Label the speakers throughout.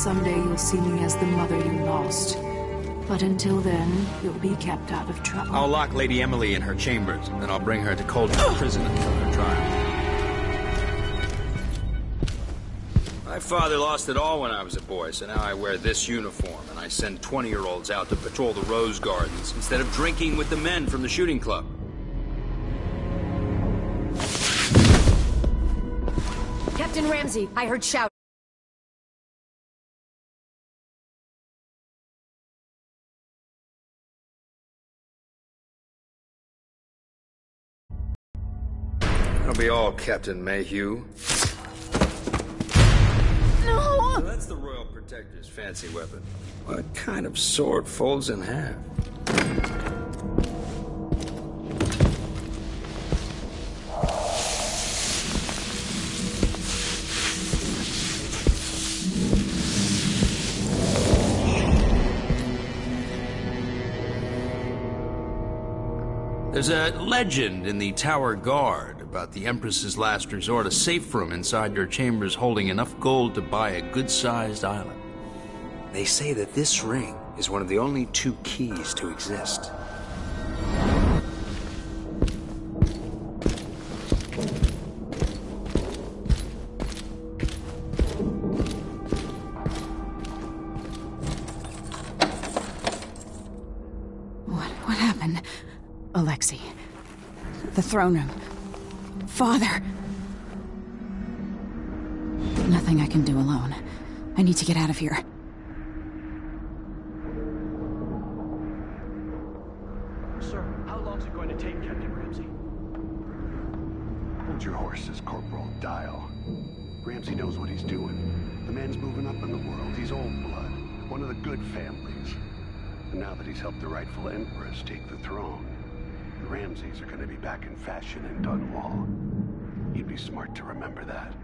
Speaker 1: someday you'll see me as the mother you lost. But until then, you'll be kept out of trouble.
Speaker 2: I'll lock Lady Emily in her chambers, and then I'll bring her to Coldbath Prison until her trial. My father lost it all when I was a boy, so now I wear this uniform, and I send 20-year-olds out to patrol the rose gardens instead of drinking with the men from the shooting club.
Speaker 3: Captain Ramsey, I heard shout.
Speaker 2: Be all, Captain Mayhew.
Speaker 1: No!
Speaker 2: So that's the Royal Protector's fancy weapon. What kind of sword folds in half? There's a legend in the Tower Guard about the Empress's last resort, a safe room inside your chambers holding enough gold to buy a good-sized island. They say that this ring is one of the only two keys to exist.
Speaker 1: What, what happened? Alexei. The throne room. Father. Nothing I can do alone. I need to get out of here.
Speaker 4: The are gonna be back in fashion in Dunwall. You'd be smart to remember that.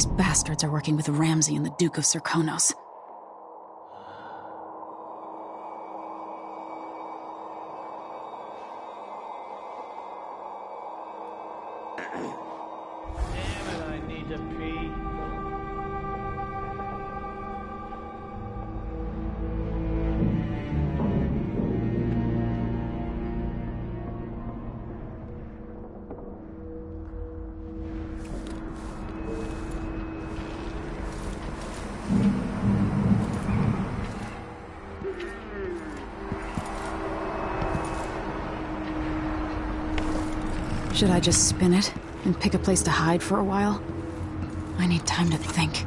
Speaker 1: These bastards are working with Ramsey and the Duke of Serkonos. Should I just spin it and pick a place to hide for a while? I need time to think.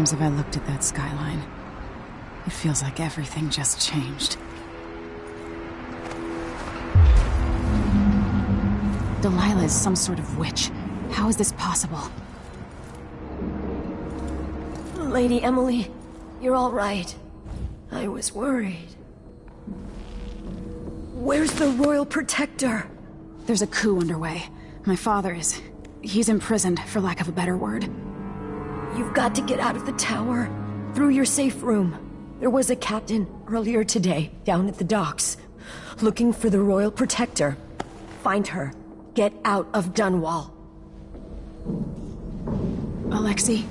Speaker 5: Times have I looked at that skyline? It feels like everything just changed. Delilah is some sort of witch. How is this possible?
Speaker 3: Lady Emily, you're all right. I was worried. Where's the Royal Protector?
Speaker 5: There's a coup underway. My father is... He's imprisoned, for lack of a better word.
Speaker 3: You've got to get out of the tower. Through your safe room. There was a captain earlier today, down at the docks. Looking for the Royal Protector. Find her. Get out of Dunwall.
Speaker 5: Alexei,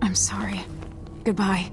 Speaker 5: I'm sorry. Goodbye.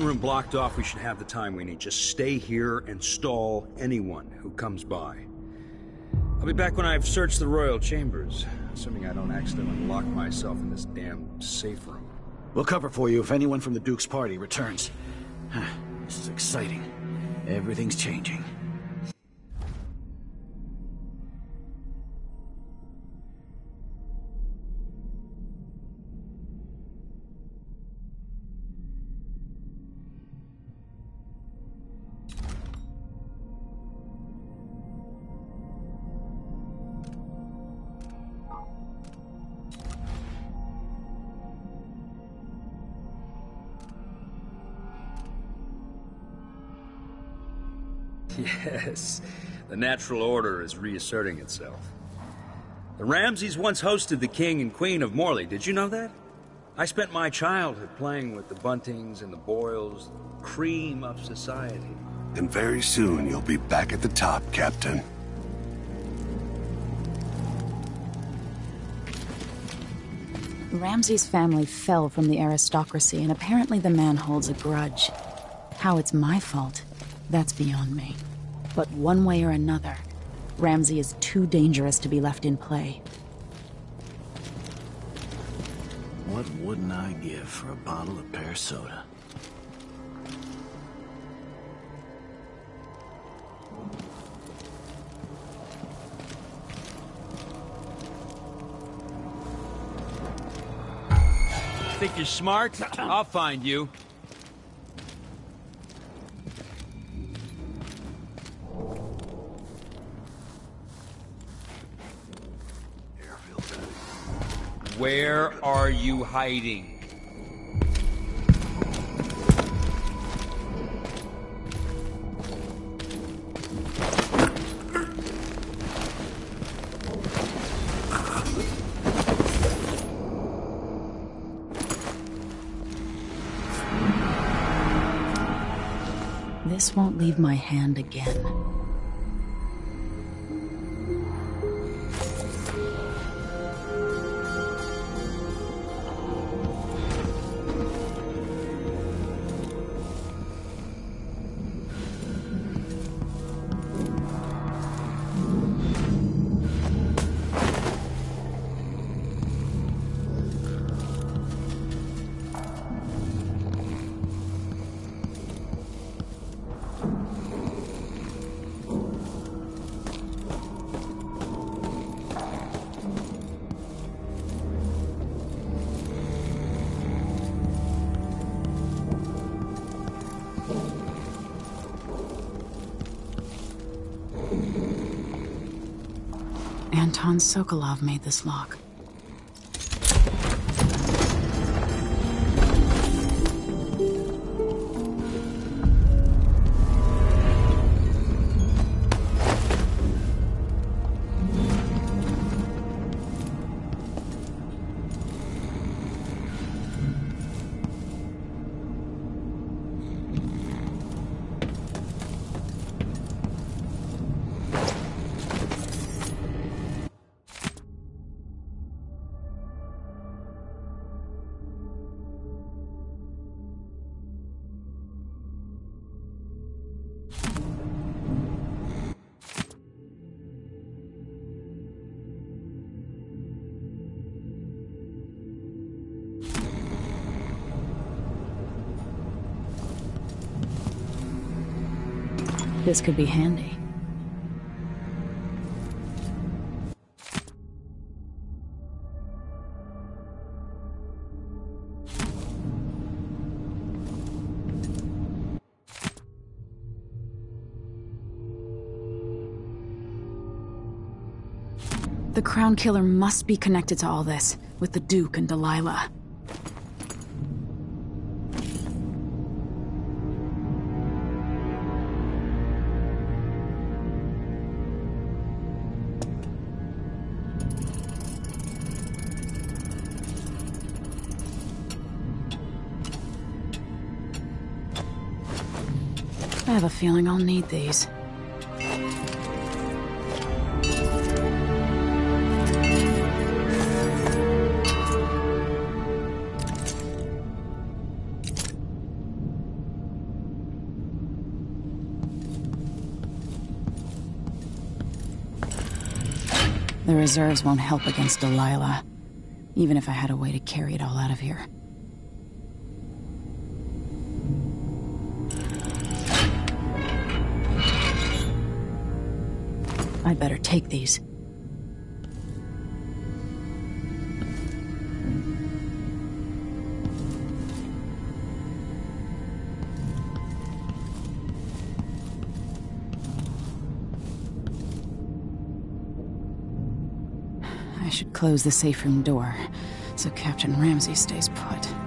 Speaker 2: Room blocked off, we should have the time we need. Just stay here and stall anyone who comes by. I'll be back when I've searched the royal chambers.
Speaker 6: assuming I don't accidentally lock myself in this damn safe room.
Speaker 7: We'll cover for you if anyone from the Duke's party returns. This is exciting. Everything's changing.
Speaker 2: Yes, the natural order is reasserting itself. The Ramseys once hosted the King and Queen of Morley, did you know that? I spent my childhood playing with the Buntings and the Boyles, the cream of society.
Speaker 4: And very soon you'll be back at the top, Captain.
Speaker 5: Ramsey's family fell from the aristocracy, and apparently the man holds a grudge. How it's my fault, that's beyond me. But one way or another, Ramsey is too dangerous to be left in play.
Speaker 7: What wouldn't I give for a bottle of pear soda?
Speaker 2: Think you're smart? I'll find you. Where are you hiding?
Speaker 5: This won't leave my hand again. Sokolov made this lock. This could be handy. The Crown Killer must be connected to all this, with the Duke and Delilah. I have a feeling I'll need these. The reserves won't help against Delilah, even if I had a way to carry it all out of here. I'd better take these. I should close the safe room door so Captain Ramsey stays put.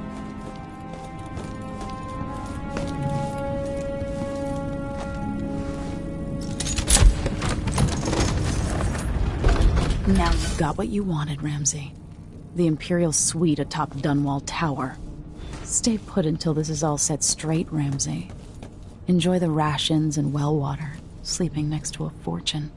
Speaker 5: Now you've got what you wanted, Ramsey. The Imperial Suite atop Dunwall Tower. Stay put until this is all set straight, Ramsey. Enjoy the rations and well water, sleeping next to a fortune.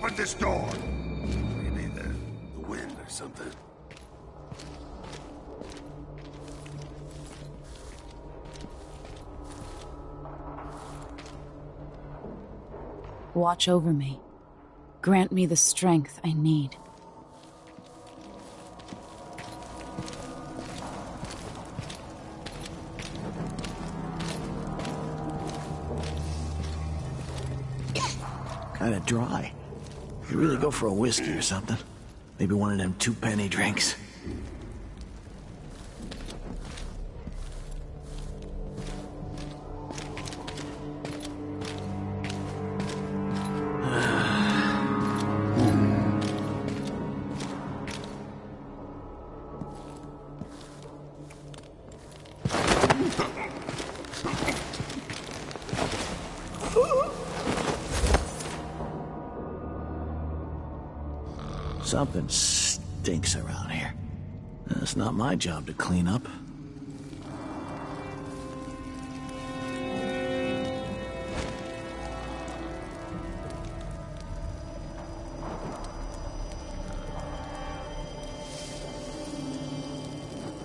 Speaker 4: Who opened this door? Maybe the, the wind or something.
Speaker 5: Watch over me. Grant me the strength I need.
Speaker 7: Kinda dry. You really go for a whiskey or something. Maybe one of them two penny drinks. Something stinks around here. It's not my job to clean up.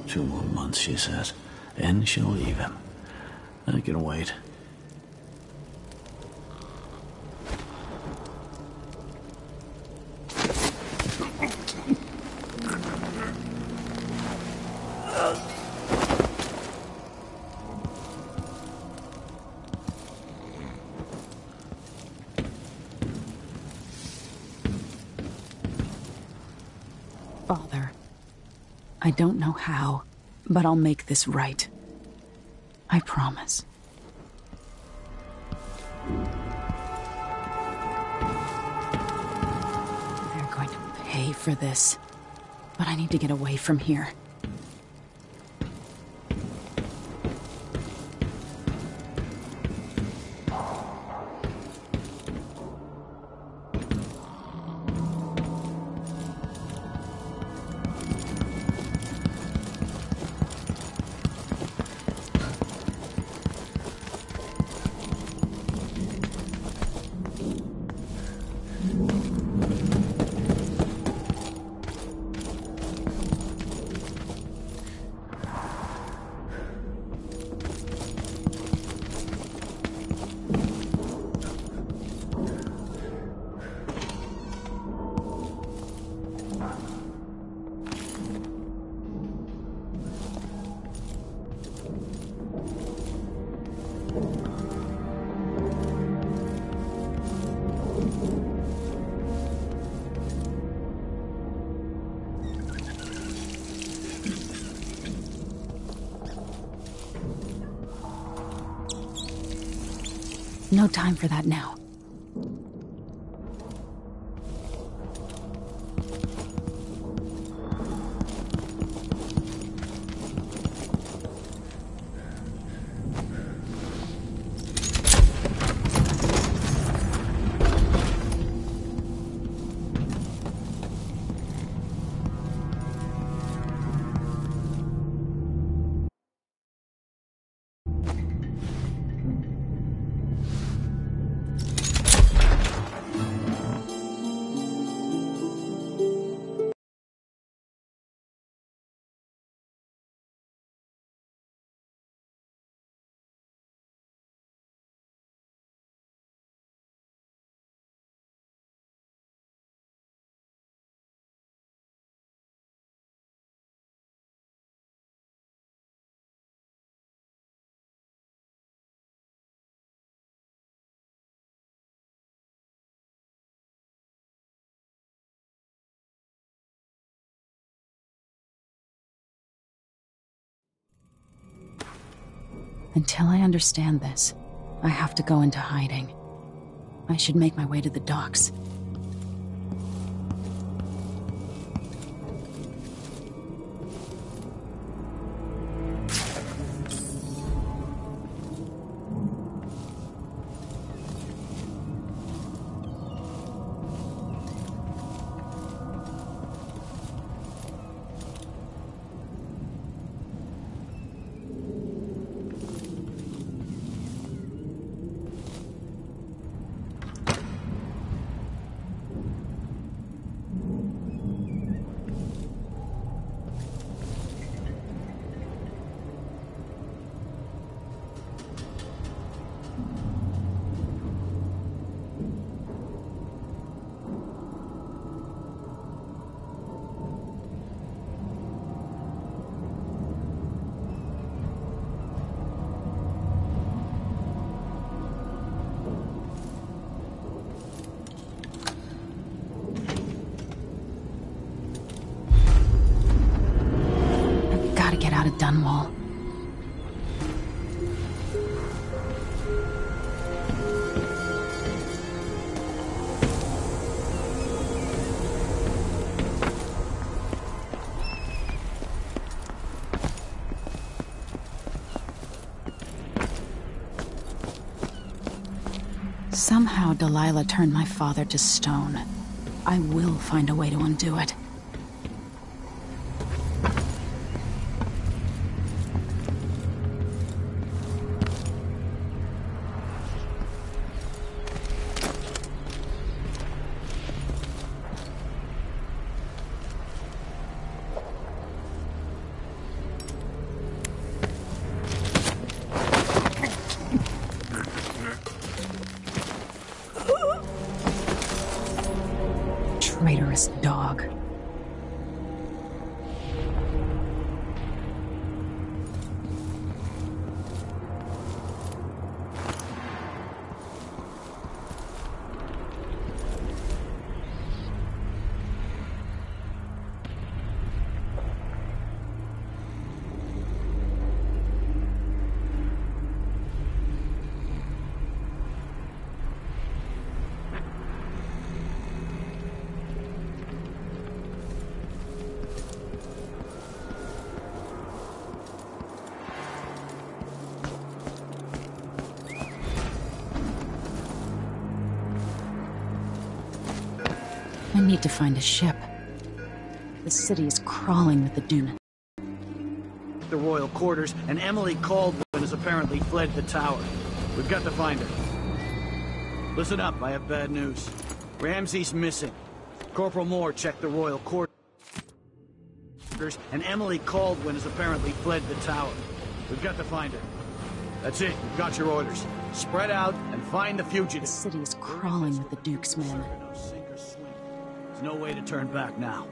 Speaker 7: Two more months, she says. Then she'll leave him. I can wait.
Speaker 5: Father, I don't know how, but I'll make this right. I promise. They're going to pay for this. But I need to get away from here. No time for that now. Until I understand this, I have to go into hiding. I should make my way to the docks. Somehow Delilah turned my father to stone. I will find a way to undo it. Need to find a ship. The city is crawling with the Duna.
Speaker 7: The royal quarters, and Emily Kaldwin has apparently fled the tower. We've got to find her. Listen up, I have bad news. Ramsey's missing. Corporal Moore checked the royal quarters, and Emily Kaldwin has apparently fled the tower. We've got to find her. That's it, you've got your orders. Spread out and find the fugitive.
Speaker 5: The city is crawling with the Duke's men.
Speaker 7: There's no way to turn back now.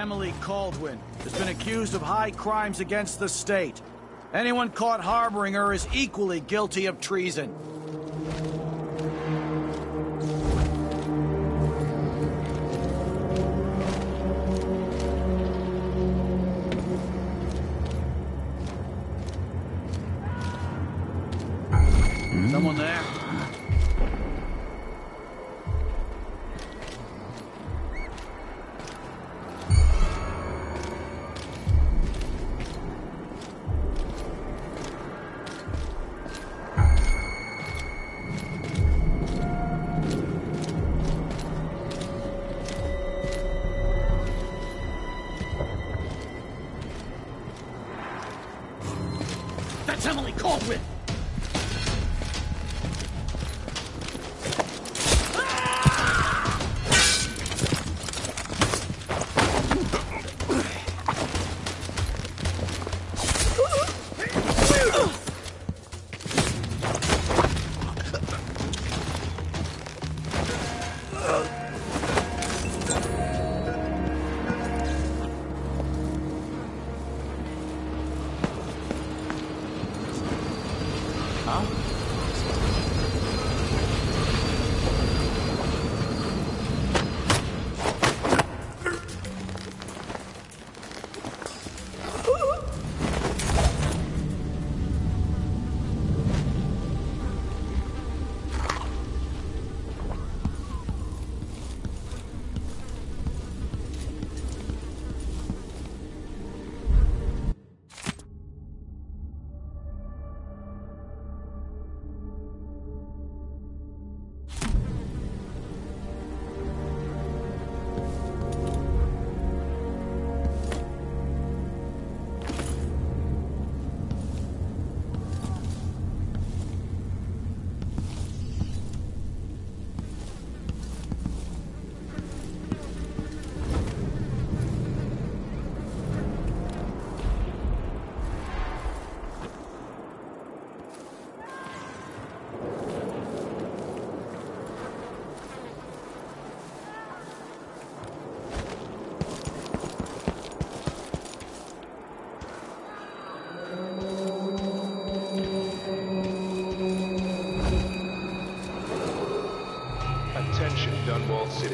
Speaker 7: Emily Kaldwin, has been accused of high crimes against the state. Anyone caught harboring her is equally guilty of treason. That's Emily Kaldwin!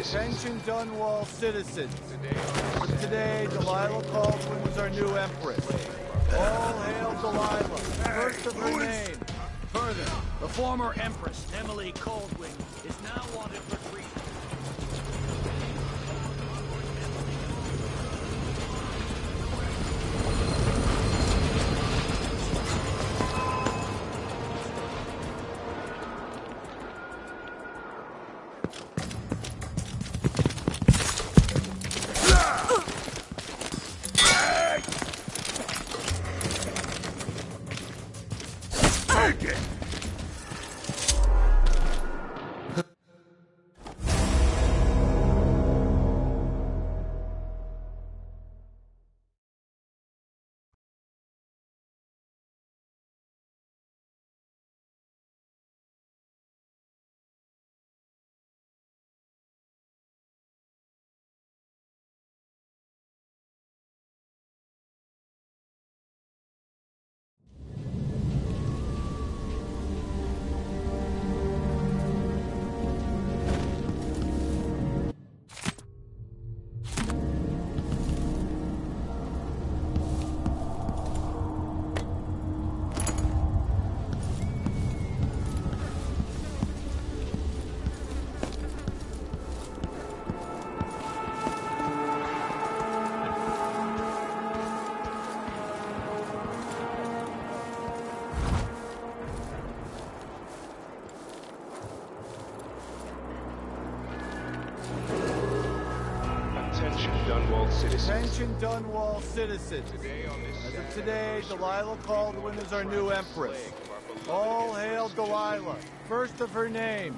Speaker 8: Attention Dunwall citizens.
Speaker 9: Today, Delilah Kaldwin was our new empress. All hail Delilah, first of her name.
Speaker 7: Further, the former Empress, Emily Kaldwin, is now wanted for
Speaker 9: Attention Dunwall citizens. As of today, Delilah Kaldwin is our new empress. All hail Delilah, first of her name.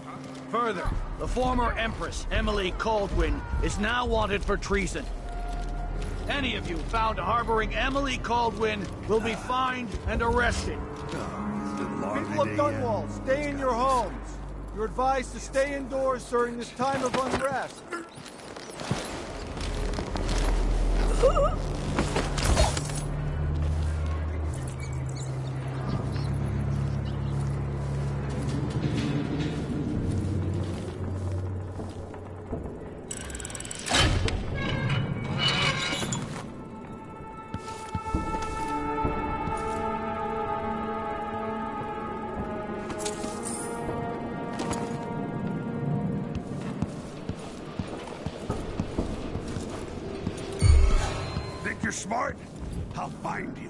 Speaker 7: Further, the former empress, Emily Kaldwin, is now wanted for treason. Any of you found harboring Emily Kaldwin will be fined and arrested.
Speaker 9: People of Dunwall, stay in your homes. You're advised to stay indoors during this time of unrest.
Speaker 4: Think you're smart? I'll find you.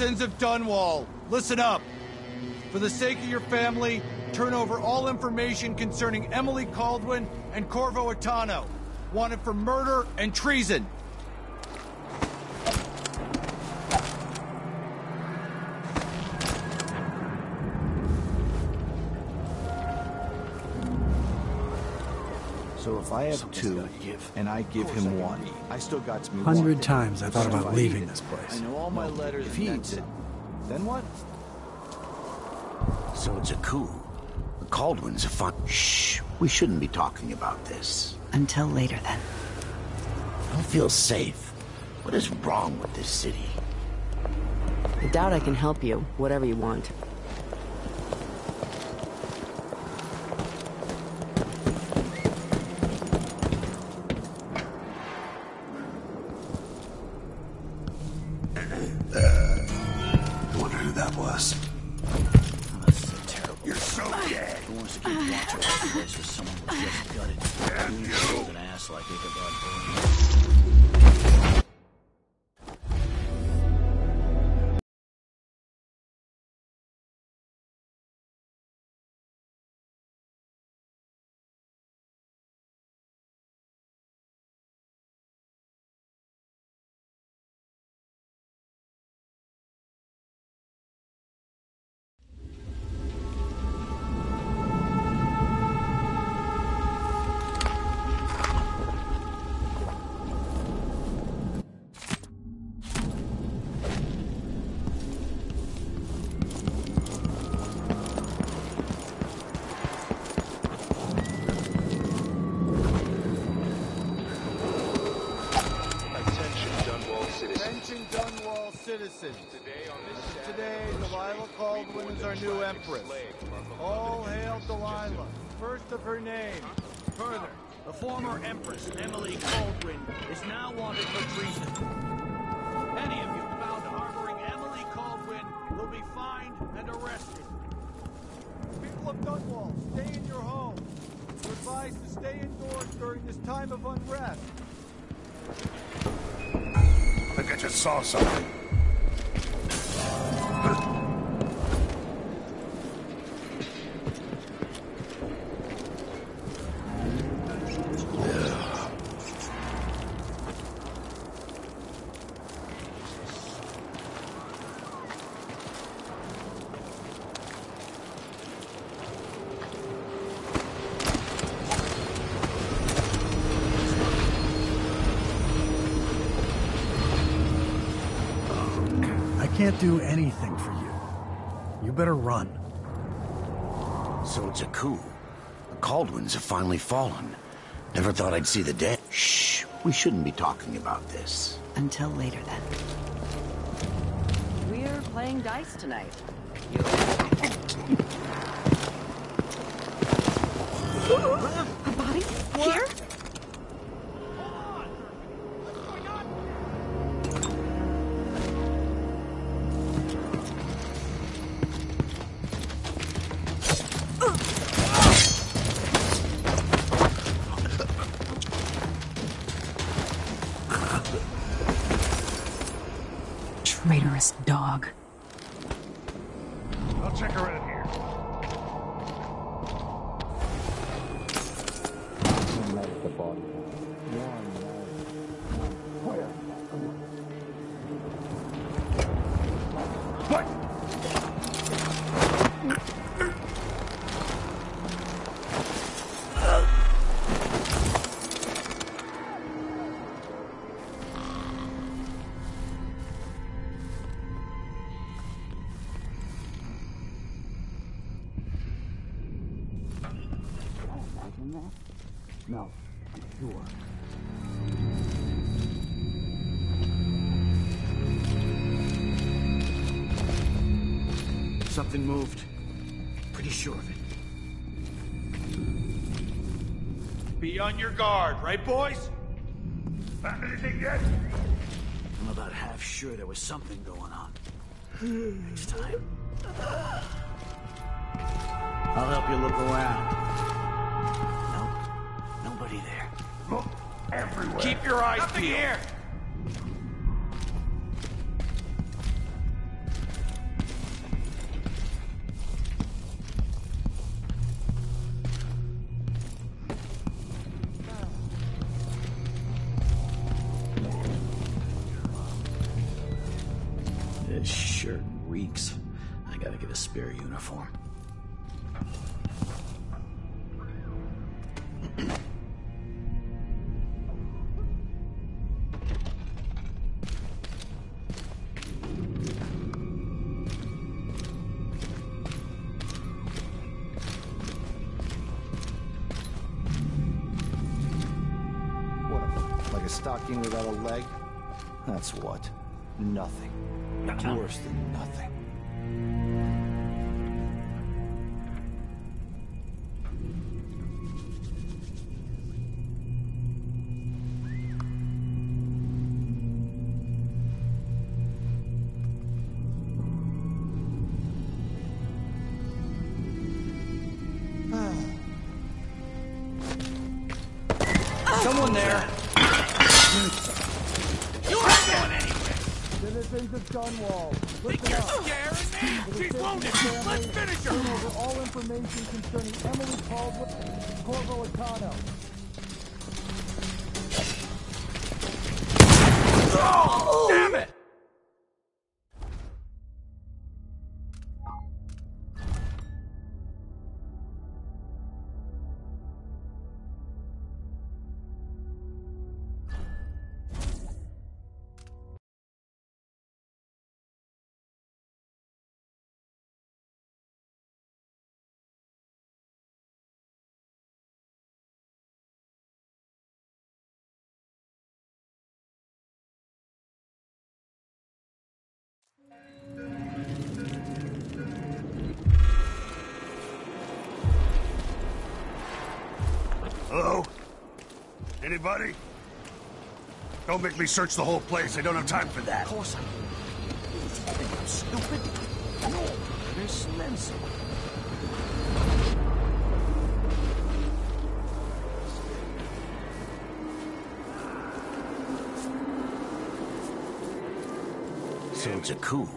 Speaker 9: Citizens of Dunwall, listen up. For the sake of your family, turn over all information concerning Emily Kaldwin and Corvo Attano, wanted for murder and treason.
Speaker 8: So if I have two, and I give him one, I still got to move
Speaker 10: Hundred
Speaker 8: on.
Speaker 10: times I thought
Speaker 8: So
Speaker 10: about
Speaker 8: I
Speaker 10: leaving this place.
Speaker 9: I know all my letters
Speaker 8: If he eats
Speaker 9: it.
Speaker 8: it, then what?
Speaker 11: So it's a coup. The Kaldwins are fun. Shh. We shouldn't be talking about this.
Speaker 5: Until later, then.
Speaker 11: I don't feel safe. What is wrong with this city?
Speaker 12: I doubt I can help you, whatever you want.
Speaker 9: Citizens. Today, Delilah Kaldwin is our new empress. All hail Delilah, first of her name.
Speaker 7: Further, the former Empress, Emily Kaldwin, is now wanted for treason. Any of you found harboring Emily Kaldwin will be fined and arrested.
Speaker 9: People of Dunwall, stay in your homes. You're advised to stay indoors during this time of unrest.
Speaker 4: I think I just saw something.
Speaker 10: I can't do anything for you. You better run.
Speaker 11: So it's a coup. The Kaldwins have finally fallen. Never thought I'd see the day. Shh. We shouldn't be talking about this.
Speaker 12: Until later, then. We're playing dice tonight.
Speaker 3: A body? Here?
Speaker 7: Something moved. Pretty sure of it.
Speaker 9: Be on your guard, right, boys?
Speaker 4: Found anything yet?
Speaker 7: I'm about half sure there was something going on. Next time. I'll help you look around. Nope. Nobody there.
Speaker 4: Look everywhere.
Speaker 9: Keep your eyes peeled.
Speaker 7: This Someone there!
Speaker 9: You ain't going anywhere! Citizens of Dunwall, listen up.
Speaker 7: scaring me? She's wounded! Let's finish her!
Speaker 9: over all information concerning Emily Caldwell Corvo Attano.
Speaker 7: Oh, damn it!
Speaker 4: Anybody? Don't make me search the whole place. I don't have time for that.
Speaker 7: Of course I do. I'm stupid. No, there's Nancy.
Speaker 11: So it's a coup.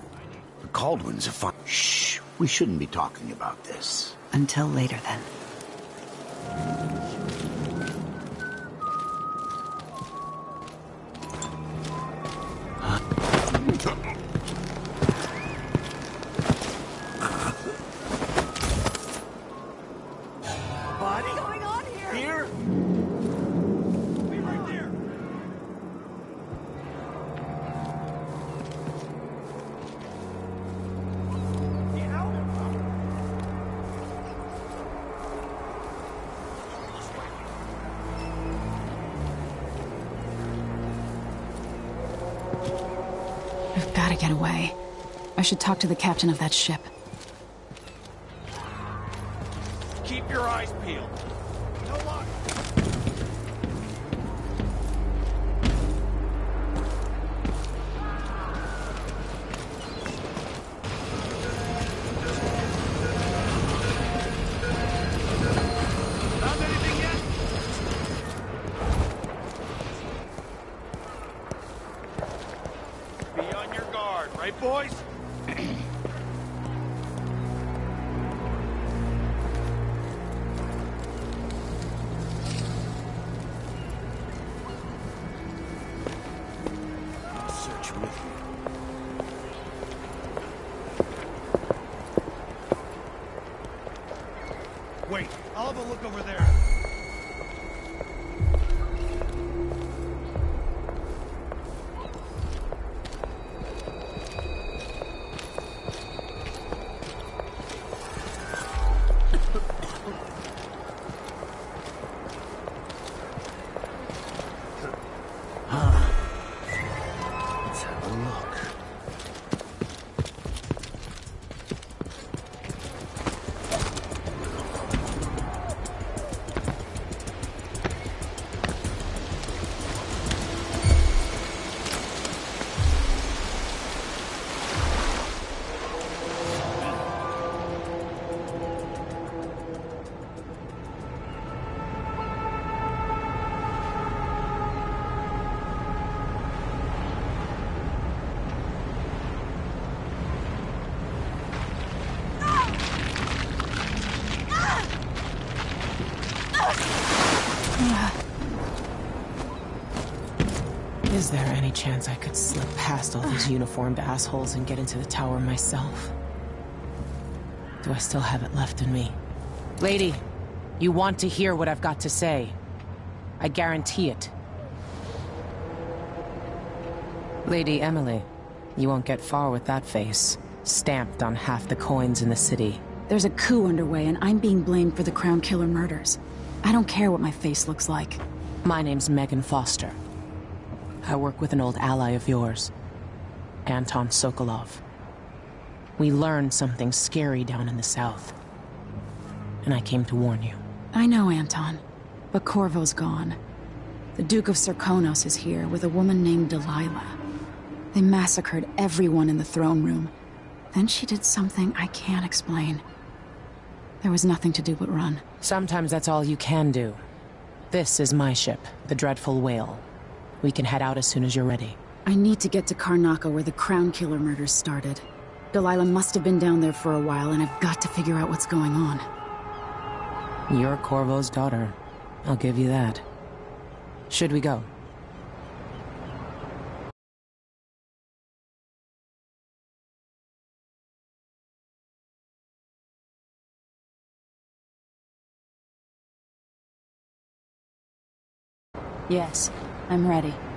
Speaker 11: The Kaldwins are fine. Shh. We shouldn't be talking about this.
Speaker 3: Until later, then.
Speaker 5: Away. I should talk to the captain of that ship.
Speaker 13: Chance I could slip past all these uniformed assholes and get into the tower myself? Do I still have it left in me? Lady, you want to hear what I've got to say. I guarantee it. Lady Emily, you won't get far with that face, stamped on half the coins in the city.
Speaker 5: There's a coup underway, and I'm being blamed for the Crown Killer murders. I don't care what my face looks like.
Speaker 13: My name's Meagan Foster. I work with an old ally of yours, Anton Sokolov. We learned something scary down in the south, and I came to warn you.
Speaker 5: I know, Anton. But Corvo's gone. The Duke of Serkonos is here with a woman named Delilah. They massacred everyone in the throne room. Then she did something I can't explain. There was nothing to do but run.
Speaker 13: Sometimes that's all you can do. This is my ship, the Dreadful Whale. We can head out as soon as you're ready.
Speaker 5: I need to get to Karnaca where the Crown Killer murders started. Delilah must have been down there for a while, and I've got to figure out what's going on.
Speaker 13: You're Corvo's daughter. I'll give you that. Should we go?
Speaker 5: Yes, I'm ready.